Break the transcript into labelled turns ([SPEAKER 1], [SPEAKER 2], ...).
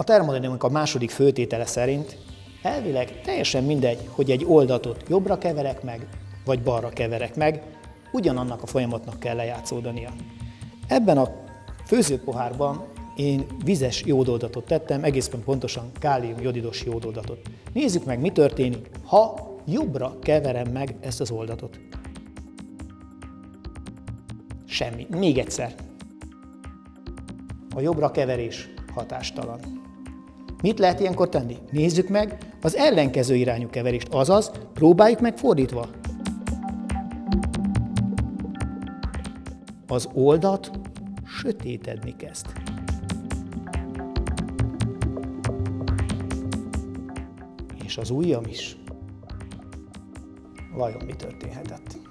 [SPEAKER 1] A termodinamika második főtétele szerint elvileg teljesen mindegy, hogy egy oldatot jobbra keverek meg, vagy balra keverek meg, ugyanannak a folyamatnak kell lejátszódania. Ebben a főzőpohárban én vizes jódoldatot tettem, egészen pontosan kálium-jodidos jódoldatot. Nézzük meg, mi történik, ha jobbra keverem meg ezt az oldatot. Semmi. Még egyszer. A jobbra keverés hatástalan. Mit lehet ilyenkor tenni? Nézzük meg az ellenkező irányú keverést, azaz próbáljuk meg fordítva. Az oldat sötétedni kezd. És az ujjam is. Vajon mi történhetett?